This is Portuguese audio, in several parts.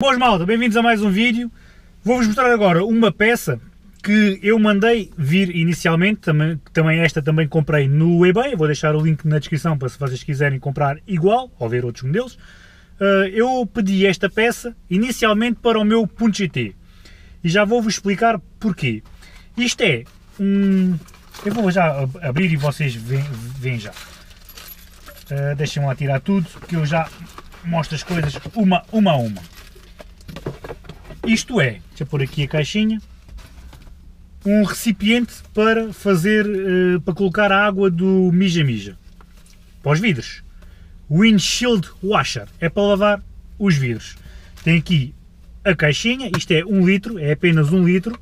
Boas malta, bem-vindos a mais um vídeo. Vou-vos mostrar agora uma peça que eu mandei vir inicialmente, também, também esta também comprei no eBay, vou deixar o link na descrição para se vocês quiserem comprar igual ou ver outros modelos. Uh, eu pedi esta peça inicialmente para o meu Punch GT e já vou-vos explicar porquê. Isto é um... eu vou já abrir e vocês veem, já. Uh, Deixem-me lá tirar tudo, que eu já mostro as coisas uma, uma a uma. Isto é, deixa eu pôr aqui a caixinha, um recipiente para fazer, uh, para colocar a água do mija-mija para os vidros. Windshield washer, é para lavar os vidros. Tem aqui a caixinha, isto é um litro, é apenas um litro,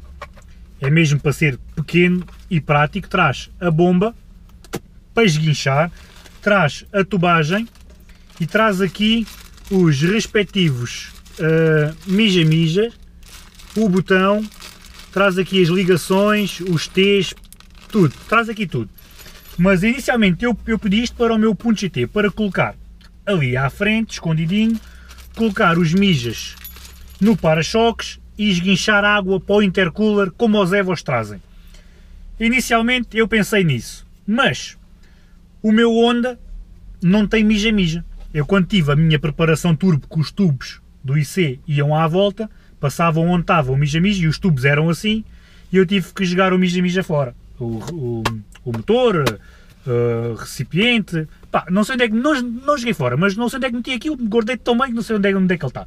é mesmo para ser pequeno e prático. Traz a bomba para esguinchar, traz a tubagem e traz aqui os respectivos uh, mija-mija, o botão, traz aqui as ligações, os T's, tudo, traz aqui tudo. Mas inicialmente eu, eu pedi isto para o meu Punch T, para colocar ali à frente, escondidinho, colocar os mijas no para-choques e esguinchar água para o intercooler como os Evos trazem. Inicialmente eu pensei nisso, mas o meu Honda não tem mija-mija. Eu quando tive a minha preparação turbo com os tubos do IC iam à volta, passavam onde estava o mija-mija e os tubos eram assim, e eu tive que jogar o mija-mija fora. O, o, o motor, uh, recipiente, pá, não sei onde é que, não, não joguei fora, mas não sei onde é que meti aquilo, guardei tão bem que não sei onde é, onde é que ele está.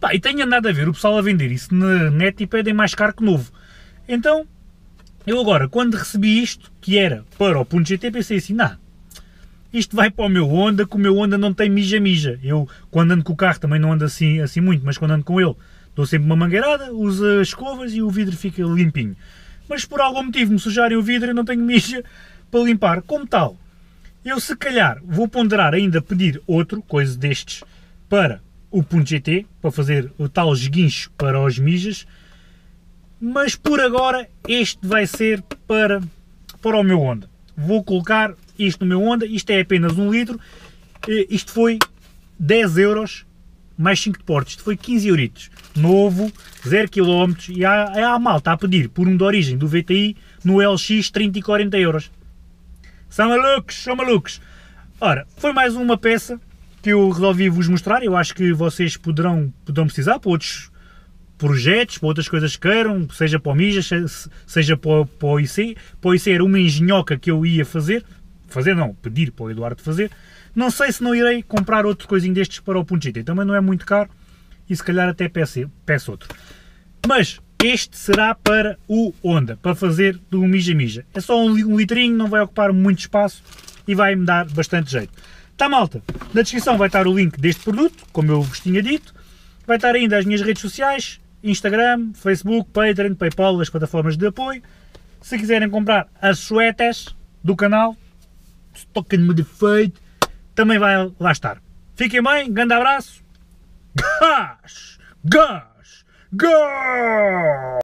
Pá, e tenho nada a ver o pessoal a vender isso na net e pedem mais caro que novo. Então, eu agora, quando recebi isto, que era para o Punto GT, pensei assim, nah, isto vai para o meu Honda, que o meu Honda não tem mija-mija. Eu, quando ando com o carro, também não ando assim, assim muito, mas quando ando com ele, dou sempre uma mangueirada, uso as escovas e o vidro fica limpinho. Mas por algum motivo me sujarem o vidro e não tenho mija para limpar. Como tal, eu se calhar vou ponderar ainda pedir outro, coisa destes, para o Punto GT, para fazer o tal esguincho para os mijas, mas por agora este vai ser para, para o meu Honda. Vou colocar isto no meu Honda, isto é apenas um litro, isto foi 10 euros mais 5 de portos, isto foi 15 euritos, novo, 0 km, e há, há malta a pedir por um de origem do VTI no LX 30 e 40 euros. São malucos, são malucos. Ora, foi mais uma peça que eu resolvi vos mostrar, eu acho que vocês poderão, poderão precisar para outros projetos, para outras coisas que queiram, seja para o Mija, seja para, para o IC. Para o IC era uma engenhoca que eu ia fazer, fazer não, pedir para o Eduardo fazer. Não sei se não irei comprar outro coisinho destes para o Punchita, também não é muito caro e se calhar até peço, outro. Mas este será para o Honda, para fazer do Mija Mija. É só um, litrinho, não vai ocupar muito espaço e vai-me dar bastante jeito. Tá malta, na descrição vai estar o link deste produto, como eu vos tinha dito. Vai estar ainda as minhas redes sociais, Instagram, Facebook, Patreon, Paypal, as plataformas de apoio. Se quiserem comprar as suetas do canal, Stock and Modified, também vai lá estar. Fiquem bem, grande abraço. Gosh! Gosh! Gosh!